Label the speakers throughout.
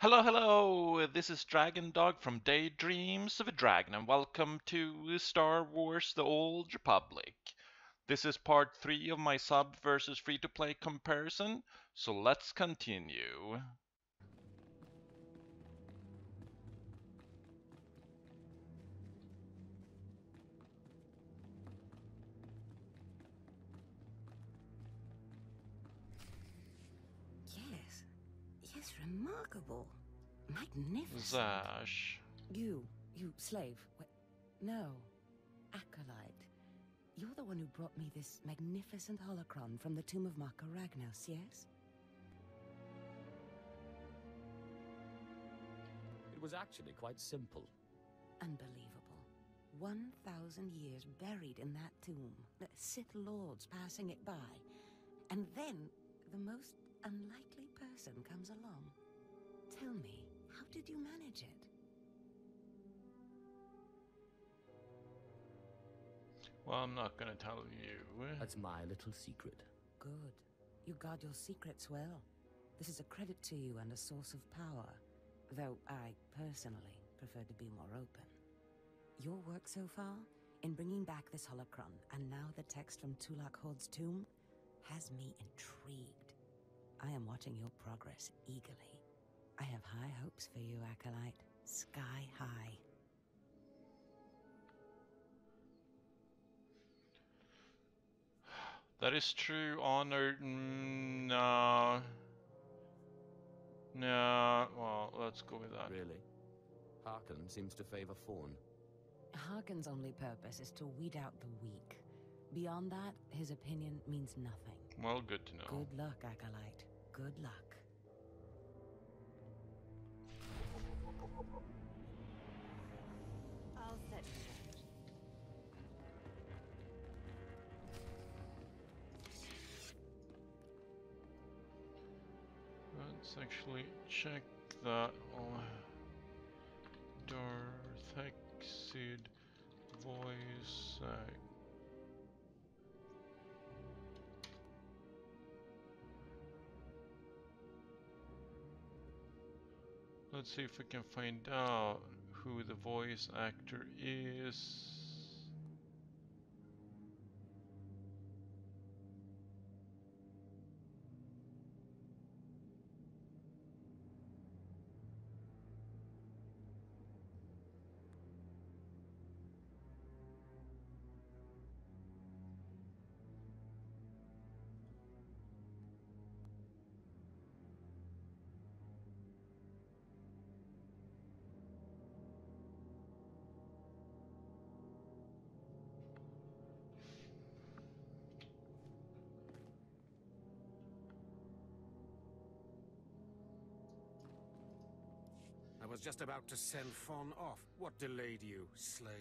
Speaker 1: Hello, hello! This is Dragon Dog from Daydreams of a Dragon, and welcome to Star Wars The Old Republic. This is part 3 of my sub versus free to play comparison, so let's continue.
Speaker 2: Remarkable. Magnificent.
Speaker 1: Zash.
Speaker 2: You, you slave. Wait, no. Acolyte. You're the one who brought me this magnificent holocron from the tomb of Marka Ragnos, yes?
Speaker 3: It was actually quite simple.
Speaker 2: Unbelievable. 1,000 years buried in that tomb. The Sith Lords passing it by. And then the most unlikely person comes along. Tell me, how did you manage it?
Speaker 1: Well, I'm not gonna tell you.
Speaker 3: That's my little secret.
Speaker 2: Good. You guard your secrets well. This is a credit to you and a source of power. Though I, personally, prefer to be more open. Your work so far, in bringing back this holocron, and now the text from Tulak Hord's tomb, has me intrigued. I am watching your progress eagerly. I have high hopes for you, Acolyte. Sky high.
Speaker 1: That is true, honor. No. No. Well, let's go with that.
Speaker 3: Really? Harkun seems to favor Ffon.
Speaker 2: Harkun's only purpose is to weed out the weak. Beyond that, his opinion means nothing.
Speaker 1: Well, good to know.
Speaker 2: Good luck, Acolyte. Good luck.
Speaker 1: Let's actually check that. Darthexid voice. Uh, Let's see if we can find out who the voice actor is.
Speaker 4: Just about to send Ffon off. What delayed you, slave?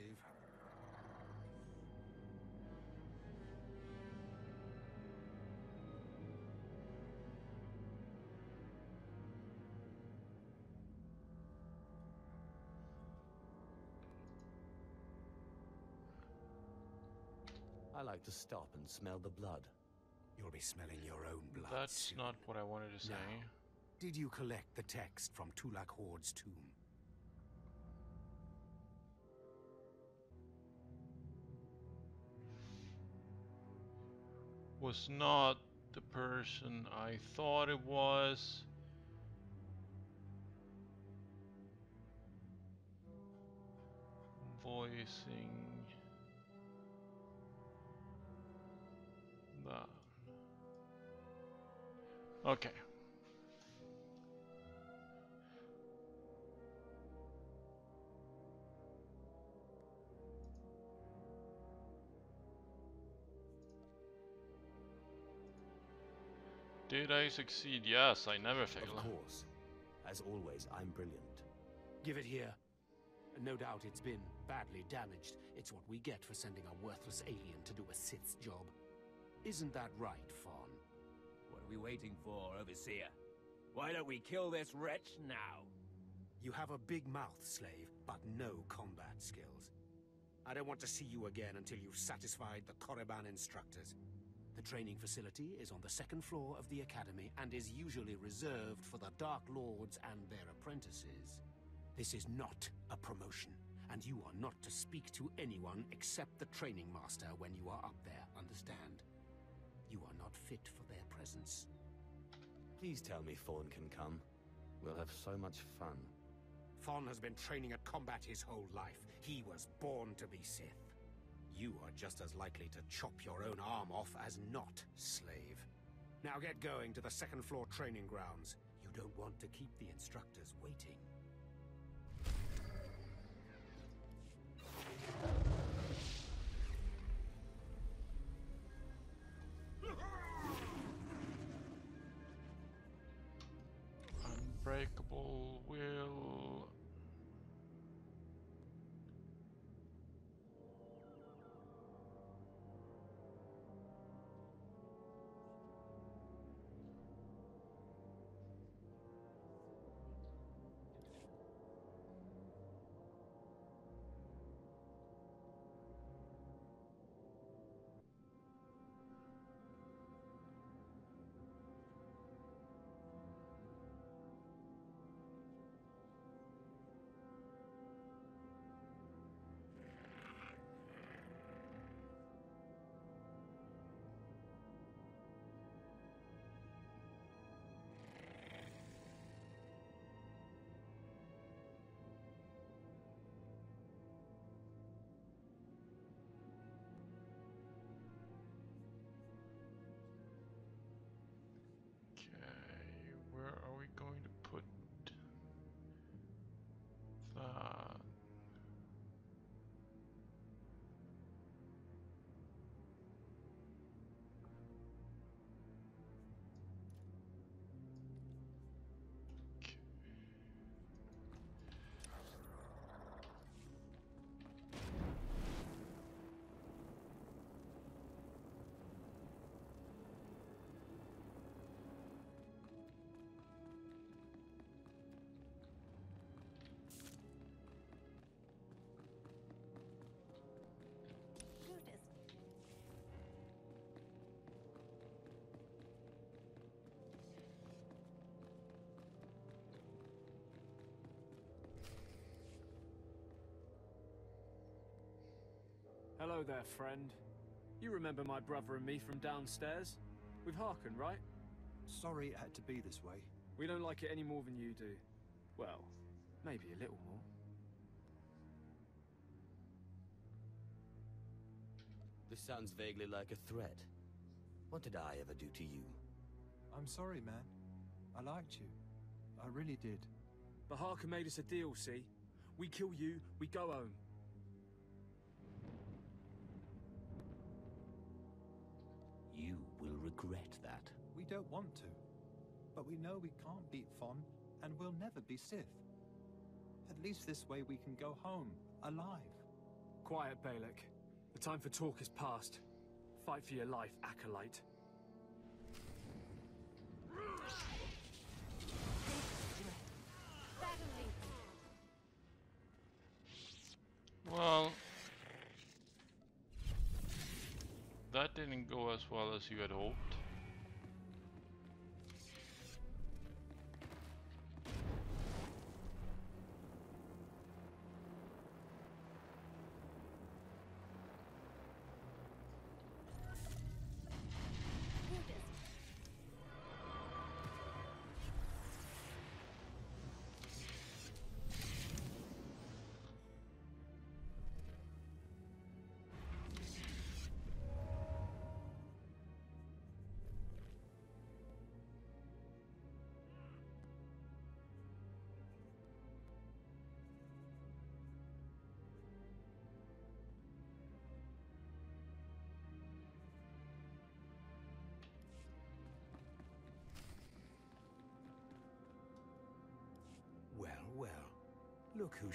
Speaker 3: I like to stop and smell the blood.
Speaker 4: You'll be smelling your own blood.
Speaker 1: That's
Speaker 4: soon.
Speaker 1: not what I wanted to say.
Speaker 4: Now, did you collect the text from Tulak Hord's tomb?
Speaker 1: Was not the person I thought it was. Voicing that. Okay. Did I succeed? Yes, I never fail.
Speaker 3: Of course. As always, I'm brilliant.
Speaker 4: Give it here. No doubt it's been badly damaged. It's what we get for sending a worthless alien to do a Sith's job. Isn't that right, Ffon?
Speaker 5: What are we waiting for, Overseer? Why don't we kill this wretch now?
Speaker 4: You have a big mouth, slave, but no combat skills. I don't want to see you again until you've satisfied the Korriban instructors. The training facility is on the second floor of the Academy and is usually reserved for the Dark Lords and their apprentices. This is not a promotion, and you are not to speak to anyone except the training master when you are up there, understand? You are not fit for their presence.
Speaker 3: Please tell me Ffon can come. We'll have so much fun.
Speaker 4: Ffon has been training at combat his whole life. He was born to be Sith. You are just as likely to chop your own arm off as not, slave. Now get going to the second floor training grounds. You don't want to keep the instructors waiting.
Speaker 1: Unbreakable will.
Speaker 6: Hello there, friend. You remember my brother and me from downstairs? With Harkun, right?
Speaker 7: Sorry it had to be this way.
Speaker 6: We don't like it any more than you do. Well, maybe a little more.
Speaker 3: This sounds vaguely like a threat. What did I ever do to you?
Speaker 7: I'm sorry, man. I liked you. I really did.
Speaker 6: But Harkun made us a deal, see? We kill you, we go home.
Speaker 3: Regret that.
Speaker 7: We don't want to. But we know we can't beat Ffon, and we'll never be Sith. At least this way we can go home, alive.
Speaker 6: Quiet, Balak. The time for talk is past. Fight for your life, Acolyte.
Speaker 1: Well, didn't go as well as you had hoped.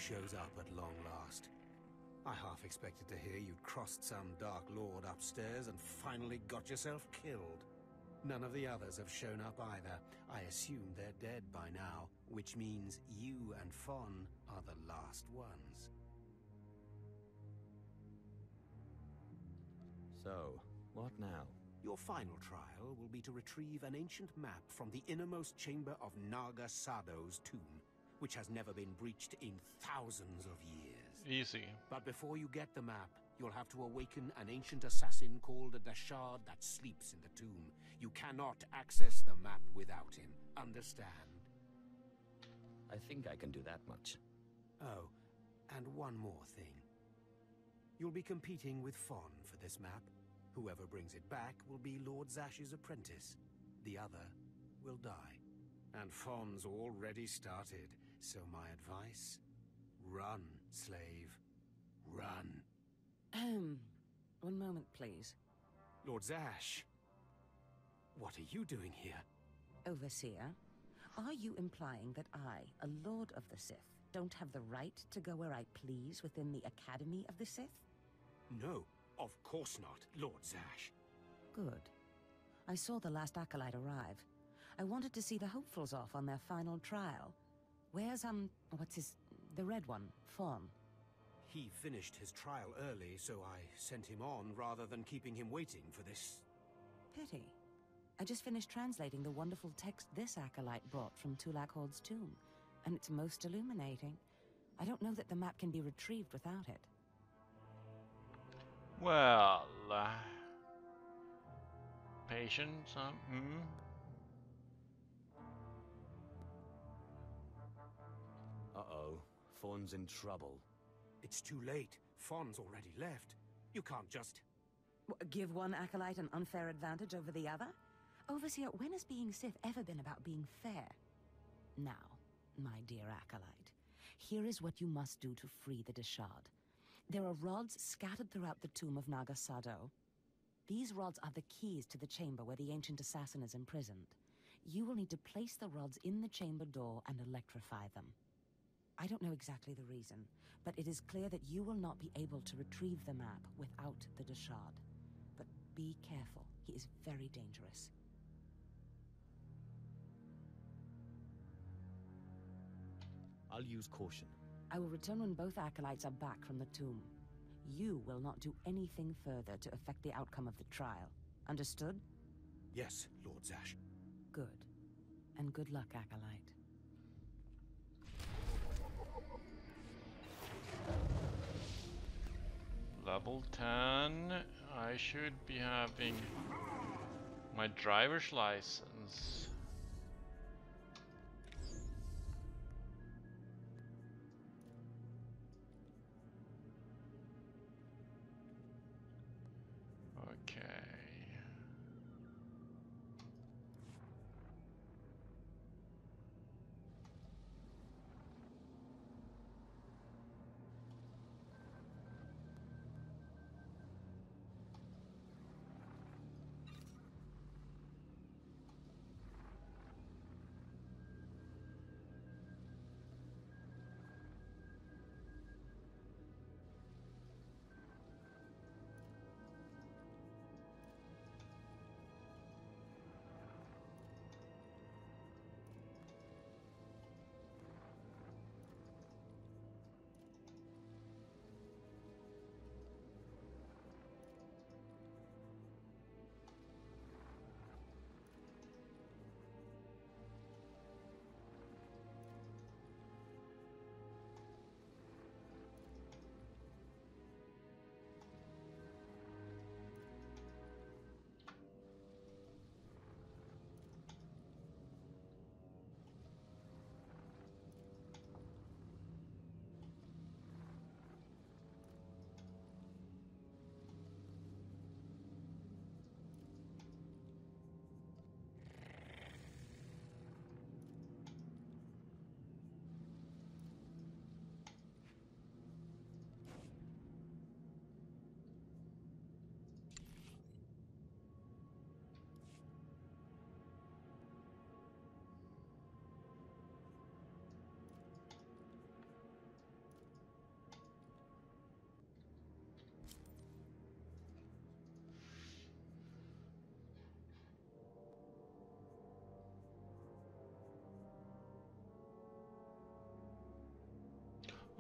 Speaker 4: Shows up at long last. I half expected to hear you'd crossed some Dark Lord upstairs and finally got yourself killed. None of the others have shown up either. I assume they're dead by now, which means you and Ffon are the last ones.
Speaker 3: So, what now?
Speaker 4: Your final trial will be to retrieve an ancient map from the innermost chamber of Naga Sadow's tomb, which has never been breached in thousands of years.
Speaker 1: Easy.
Speaker 4: But before you get the map, you'll have to awaken an ancient assassin called a Dashade that sleeps in the tomb. You cannot access the map without him. Understand?
Speaker 3: I think I can do that much.
Speaker 4: Oh, and one more thing. You'll be competing with Ffon for this map. Whoever brings it back will be Lord Zash's apprentice. The other will die. And Ffon's already started, so my advice? Run, slave. Run.
Speaker 2: Ahem. One moment, please.
Speaker 4: Lord Zash. What are you doing here?
Speaker 2: Overseer, are you implying that I, a Lord of the Sith, don't have the right to go where I please within the Academy of the Sith?
Speaker 4: No, of course not, Lord Zash.
Speaker 2: Good. I saw the last acolyte arrive. I wanted to see the hopefuls off on their final trial. Where's, um, what's his, the red one, Ffon?
Speaker 4: He finished his trial early, so I sent him on rather than keeping him waiting for this.
Speaker 2: Pity. I just finished translating the wonderful text this acolyte brought from Tulak Hord's tomb, and it's most illuminating. I don't know that the map can be retrieved without it.
Speaker 1: Well, uh, patience, huh? Hmm?
Speaker 3: Ffon's in trouble.
Speaker 4: It's too late. Ffon's already left. You can't just...
Speaker 2: Give one acolyte an unfair advantage over the other? Overseer, when has being Sith ever been about being fair? Now, my dear acolyte, here is what you must do to free the Dashade. There are rods scattered throughout the tomb of Naga Sadow. These rods are the keys to the chamber where the ancient assassin is imprisoned. You will need to place the rods in the chamber door and electrify them. I don't know exactly the reason, but it is clear that you will not be able to retrieve the map without the Dashade. But be careful, he is very dangerous.
Speaker 3: I'll use caution.
Speaker 2: I will return when both acolytes are back from the tomb. You will not do anything further to affect the outcome of the trial. Understood?
Speaker 4: Yes, Lord Zash.
Speaker 2: Good. And good luck, acolyte.
Speaker 1: Level 10. I should be having my driver's license.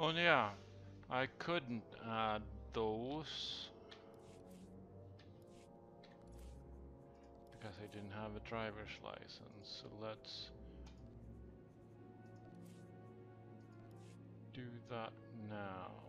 Speaker 1: Oh yeah, I couldn't add those. Because I didn't have a driver's license, so let's do that now.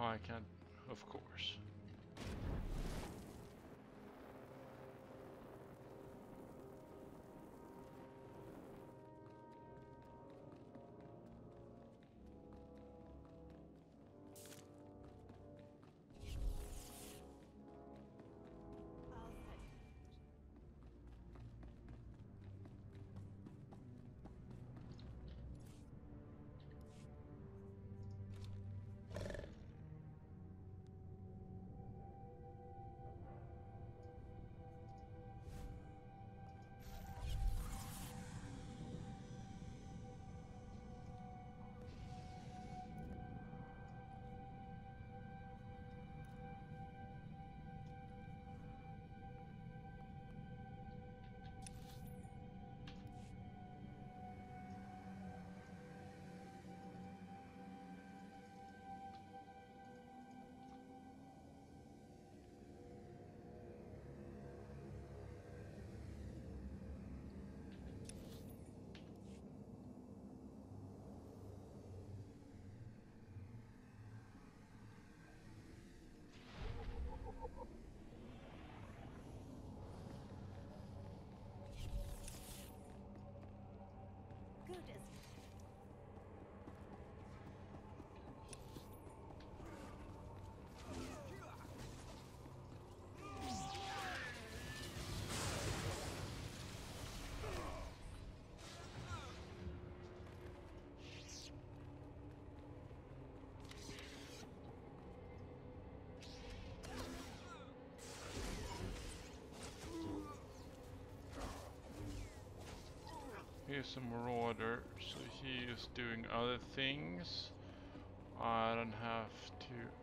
Speaker 1: Oh, I can't, of course. Here's a marauder, so he is doing other things. I don't have to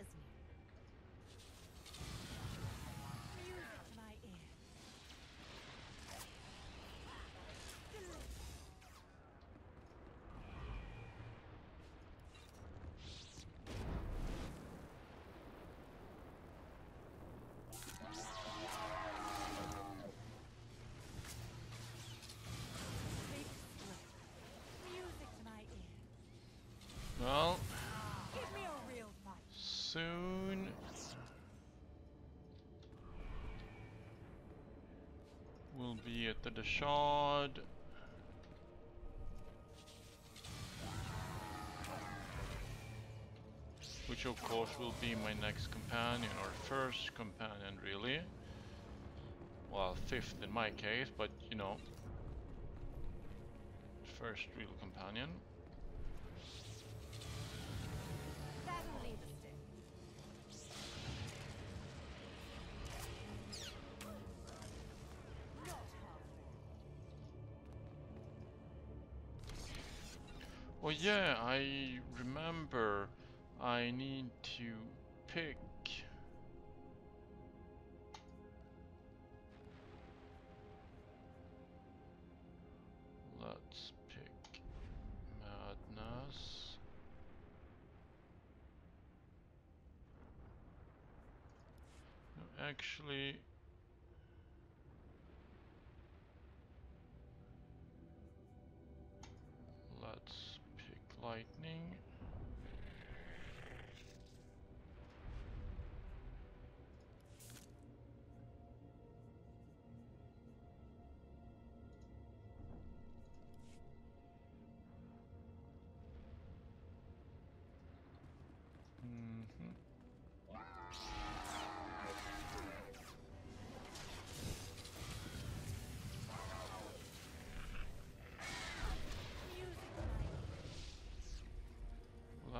Speaker 8: as me.
Speaker 1: The Dashade. Which of course will be my next companion, or first companion really. Well, fifth in my case, but you know. First real companion. Yeah, I remember I need to pick Let's pick Madness. Actually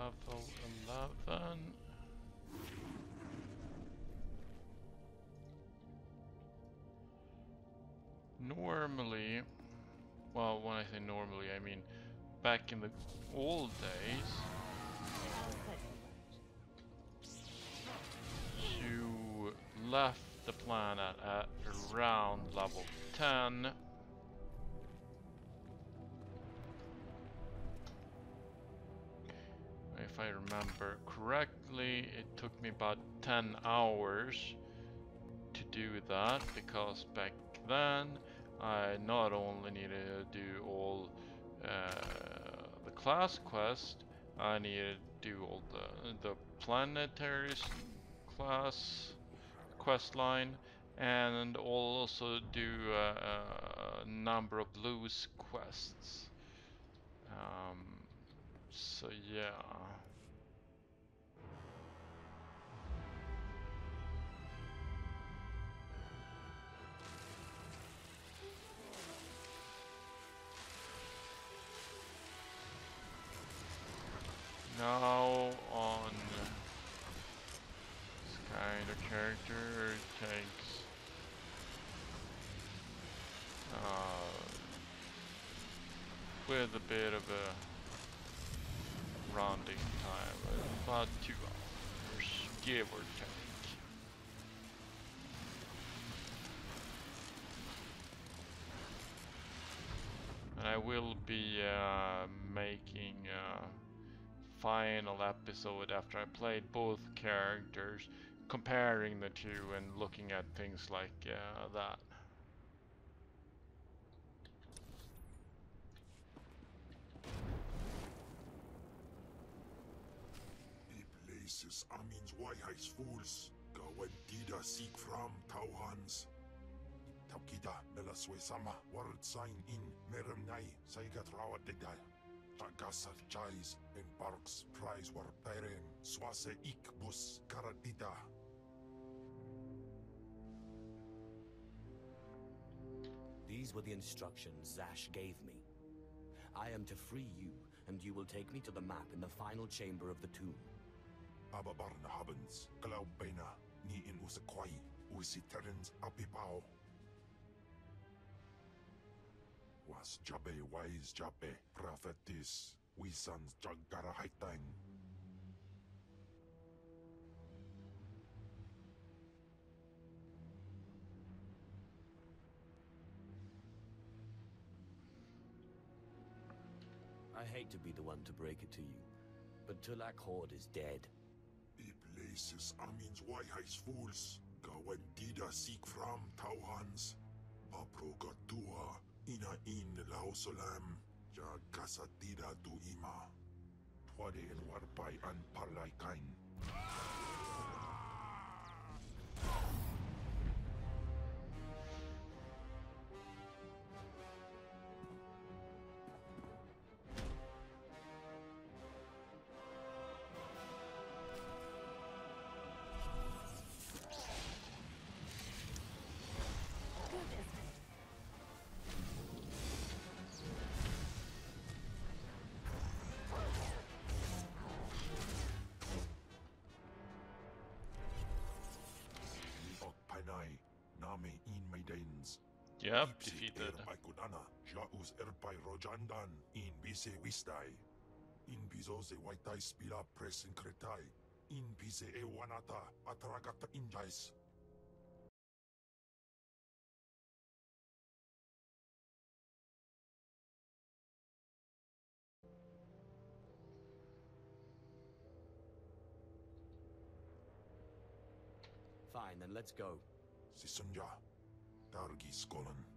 Speaker 1: Level 11. Normally, well, when I say normally, I mean back in the old days, you left the planet at around level 10. Correctly, it took me about 10 hours to do that because back then I not only needed to do all uh, the class quest, I needed to do all the the planetary class quest line and also do uh, a number of loose quests. Um, so yeah. Now on this kind of character takes uh, with a bit of a rounding time, about two hours, give or take. And I will be uh, making a final episode after I played both characters, comparing the two and looking at things like uh, that.
Speaker 9: Amin's Waiheis fools. Seek from Tauhans. Taukida Melaswe Sama Word sign in Merem Nai Saigat Chais and Parks Prize War Perem Swase Ik Bus Karadida.
Speaker 3: These were the instructions Zash gave me. I am to free you, and you will take me to the map in the final chamber of the tomb.
Speaker 9: Ababarna Habens, Glaubena, Ni in Usakwai, Usiterens Apipao. Mas Jabe Wise Jabe Prophetis Wisans Haitang.
Speaker 3: I hate to be the one to break it to you, but Tulak Hord is dead.
Speaker 9: The places Amin's Waihai's fools. Gawendida seek from Tauhans. Paprogatua Ina in lausolam, ja kasatida tu ima. Twade en warpai an parlaikain. Ah!
Speaker 1: Yep,
Speaker 9: Ipsi
Speaker 1: defeated.
Speaker 9: erpai kunana. Jaus erpai rojandan. In bise wistai. In bizoze waitai spila presin kretai. In bise e wanata. Atragata injais.
Speaker 3: Fine, then let's go.
Speaker 9: Sisunja. Dargi skolan.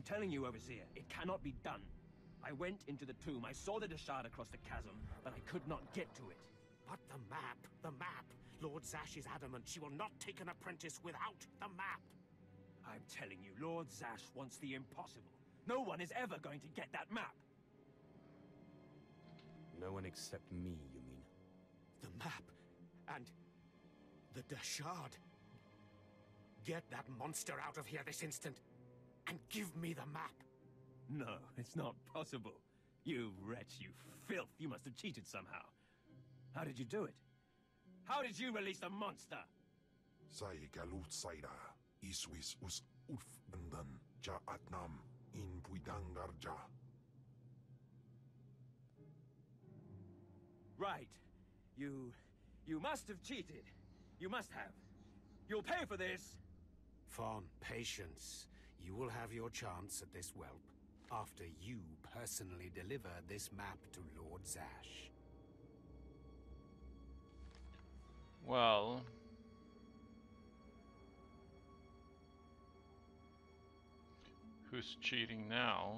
Speaker 5: I'm telling you, Overseer, it cannot be done. I went into the tomb, I saw the Dashade across the chasm, but I could not get to it.
Speaker 4: But the map, the map! Lord Zash is adamant she will not take an apprentice without the map!
Speaker 5: I'm telling you, Lord Zash wants the impossible. No one is ever going to get that map.
Speaker 3: No one except me, you mean?
Speaker 4: The map! And... the Dashade! Get that monster out of here this instant, and give me the map!
Speaker 5: No, it's not possible. You wretch, you filth, you must have cheated somehow. How did you do it? How did you release the monster?
Speaker 9: Sai galut saira, iswis us uf bendan, ja atnam, in puidangarja.
Speaker 5: Right. You... you must have cheated. You must have. You'll pay for this!
Speaker 4: Ffon, patience. You will have your chance at this whelp after you personally deliver this map to Lord Zash.
Speaker 1: Well... Who's cheating now?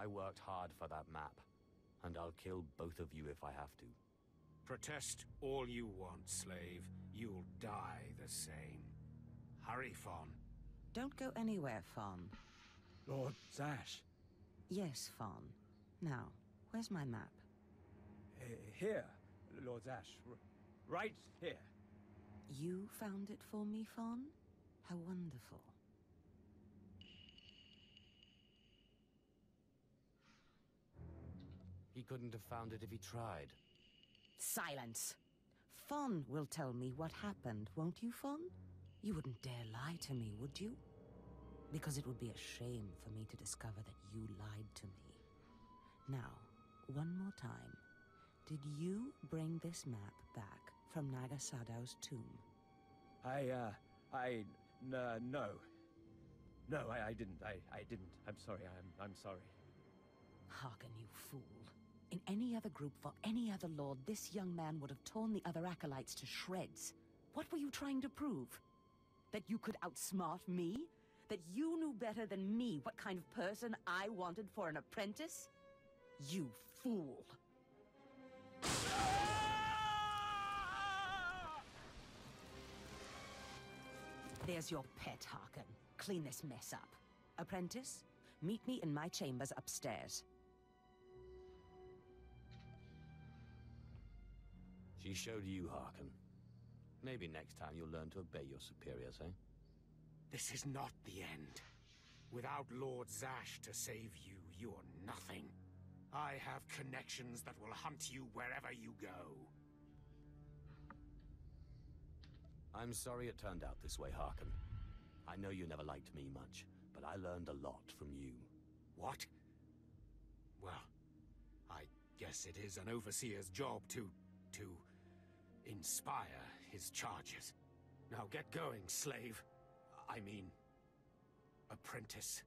Speaker 3: I worked hard for that map, and I'll kill both of you if I have to.
Speaker 4: Protest all you want, slave. You'll die the same. Hurry, Ffon.
Speaker 2: Don't go anywhere, Ffon.
Speaker 5: Lord Zash.
Speaker 2: Yes, Ffon. Now, where's my map?
Speaker 5: Uh, here, Lord Zash. R right here.
Speaker 2: You found it for me, Ffon? How wonderful.
Speaker 3: He couldn't have found it if he tried.
Speaker 2: Silence! Ffon will tell me what happened, won't you, Ffon? You wouldn't dare lie to me, would you? Because it would be a shame for me to discover that you lied to me. Now, one more time. Did you bring this map back from Naga Sadow's tomb?
Speaker 5: I, uh, I, n uh, no. No, I, I didn't. I, I didn't. I'm sorry. I'm, I'm sorry.
Speaker 2: Harkun, you fool. In any other group for any other lord, this young man would have torn the other acolytes to shreds. What were you trying to prove? That you could outsmart me? That you knew better than me what kind of person I wanted for an apprentice? You fool. There's your pet, Harkun. Clean this mess up. Apprentice, meet me in my chambers upstairs.
Speaker 3: She showed you, Harkun. Maybe next time you'll learn to obey your superiors, eh?
Speaker 4: This is not the end. Without Lord Zash to save you, you're nothing. I have connections that will hunt you wherever you go.
Speaker 3: I'm sorry it turned out this way, Harkun. I know you never liked me much, but I learned a lot from you.
Speaker 4: What? Well, I guess it is an overseer's job to... to... inspire his charges. Now get going, slave. I mean... apprentice.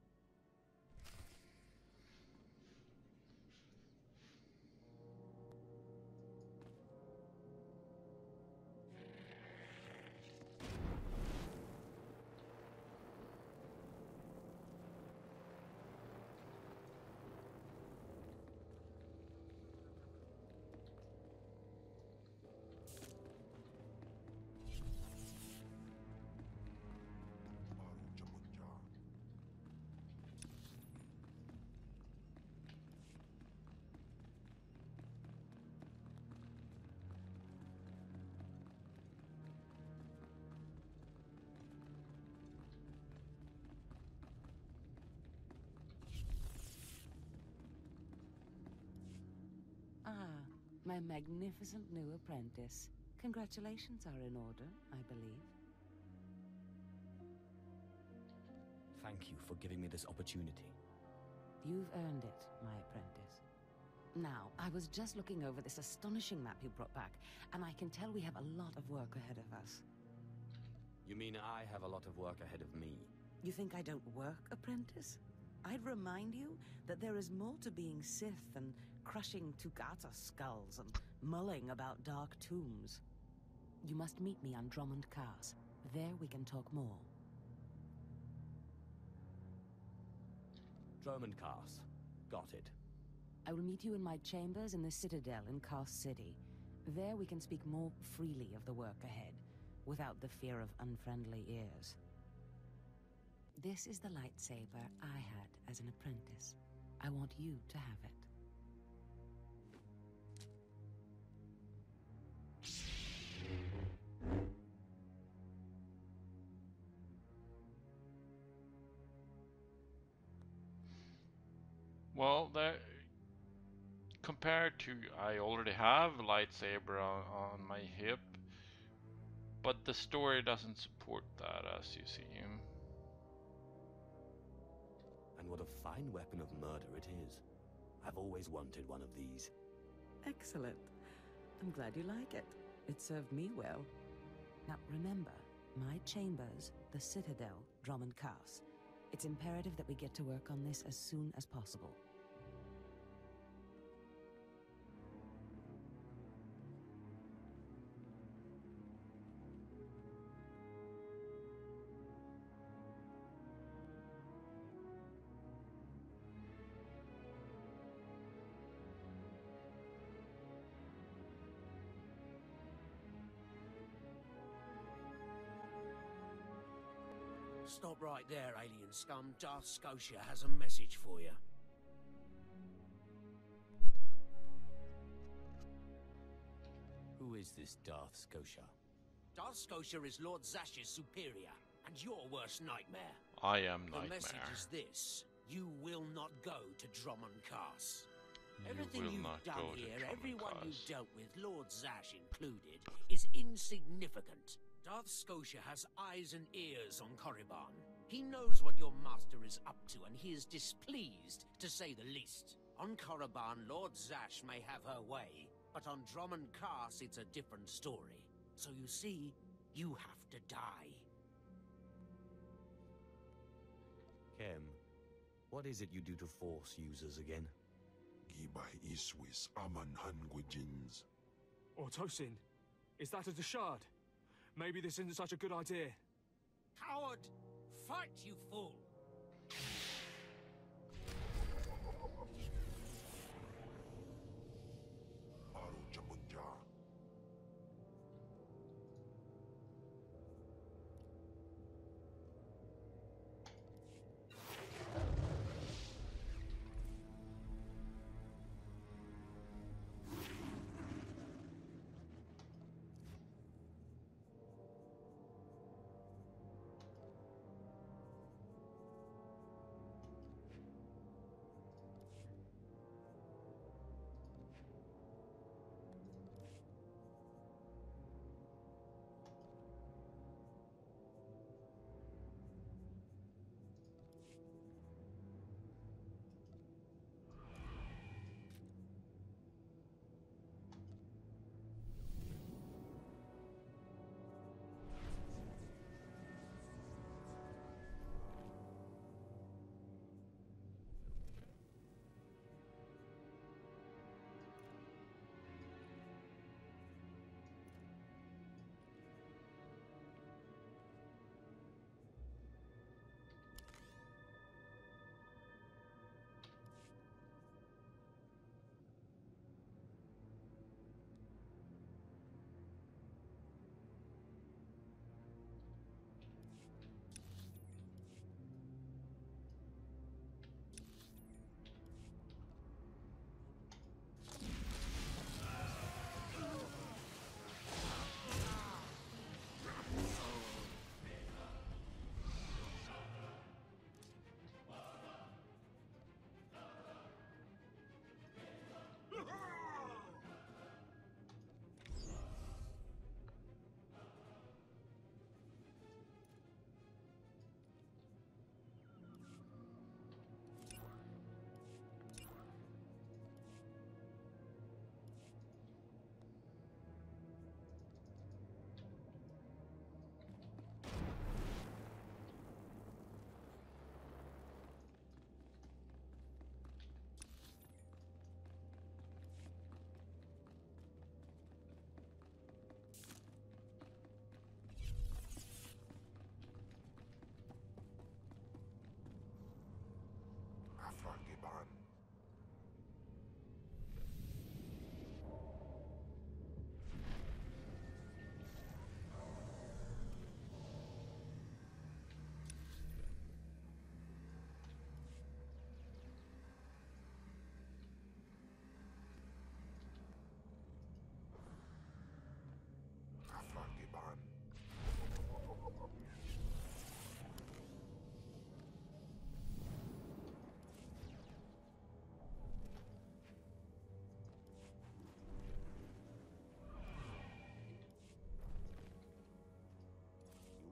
Speaker 2: Ah, my magnificent new apprentice. Congratulations are in order, I believe.
Speaker 3: Thank you for giving me this opportunity.
Speaker 2: You've earned it, my apprentice. Now, I was just looking over this astonishing map you brought back, and I can tell we have a lot of work ahead of us.
Speaker 3: You mean I have a lot of work ahead of me?
Speaker 2: You think I don't work, apprentice? I'd remind you that there is more to being Sith than crushing Tukata skulls and mulling about dark tombs. You must meet me on Dromund Kaas. There we can talk more.
Speaker 3: Dromund Kaas. Got it.
Speaker 2: I will meet you in my chambers in the Citadel in Kaas City. There we can speak more freely of the work ahead, without the fear of unfriendly ears. This is the lightsaber I had as an apprentice. I want you to have it.
Speaker 1: Well, that compared to I already have a lightsaber on, on my hip, but the story doesn't support that as you see.
Speaker 3: And what a fine weapon of murder it is. I've always wanted one of these.
Speaker 2: Excellent. I'm glad you like it. It served me well. Now remember, my chambers, the Citadel, Dromund Kaas. It's imperative that we get to work on this as soon as possible.
Speaker 4: Right there, alien scum. Darth Skotia has a message for you.
Speaker 3: Who is this Darth Skotia?
Speaker 4: Darth Skotia is Lord Zash's superior, and your worst nightmare.
Speaker 1: I am nightmare.
Speaker 4: The
Speaker 1: Nightmare.
Speaker 4: message is this. You will not go to Dromund Kaas.
Speaker 1: You
Speaker 4: Everything
Speaker 1: will
Speaker 4: you've
Speaker 1: not
Speaker 4: done
Speaker 1: go
Speaker 4: here, everyone you've dealt with, Lord Zash included, is insignificant. Darth Skotia has eyes and ears on Korriban. He knows what your master is up to, and he is displeased, to say the least. On Korriban, Lord Zash may have her way, but on Dromund Kaas, it's a different story. So you see, you have to die.
Speaker 3: Khem, what is it you do to Force users again?
Speaker 9: Giba iswis aman hangwejins.
Speaker 6: Autosin, is that a Dashade? Maybe this isn't such a good idea.
Speaker 4: Coward! Fight, you fool!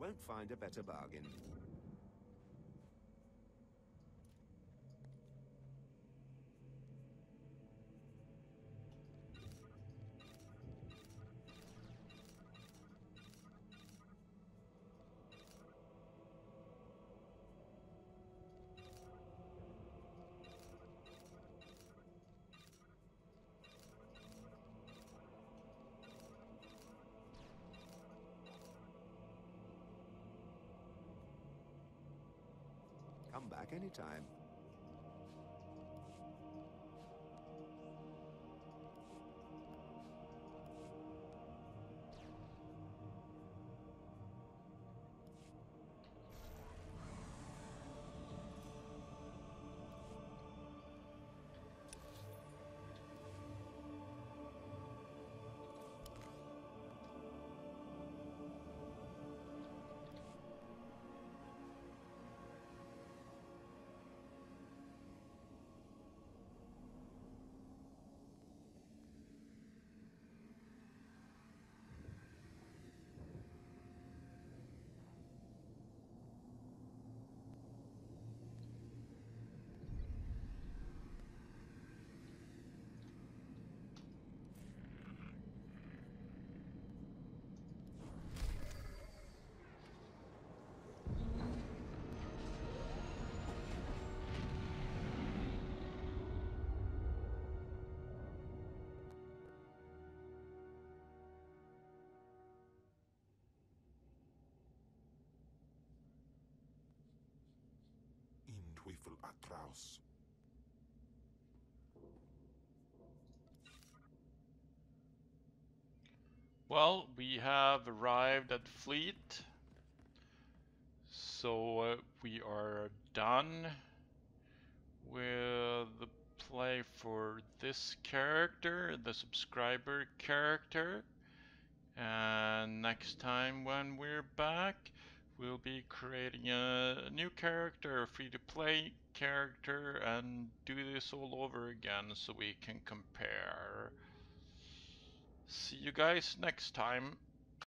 Speaker 4: Won't find a better bargain. Anytime.
Speaker 9: Atraus.
Speaker 1: Well, we have arrived at Fleet. So uh, we are done with the play for this character, the subscriber character. And next time when we're back, we'll be creating a new character, free to play character, and do this all over again so we can compare. See you guys next time.